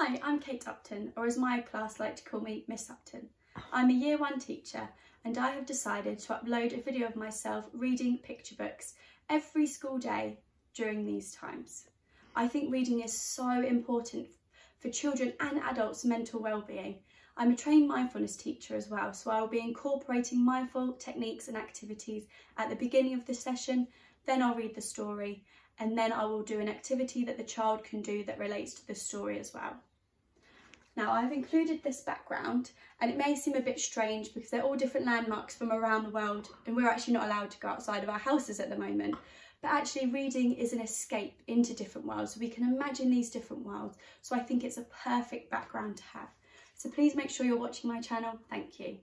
Hi, I'm Kate Upton, or as my class like to call me, Miss Upton. I'm a year one teacher and I have decided to upload a video of myself reading picture books every school day during these times. I think reading is so important for children and adults' mental well-being. I'm a trained mindfulness teacher as well, so I will be incorporating mindful techniques and activities at the beginning of the session, then I'll read the story, and then I will do an activity that the child can do that relates to the story as well. Now I've included this background and it may seem a bit strange because they're all different landmarks from around the world and we're actually not allowed to go outside of our houses at the moment. But actually reading is an escape into different worlds. So we can imagine these different worlds. So I think it's a perfect background to have. So please make sure you're watching my channel. Thank you.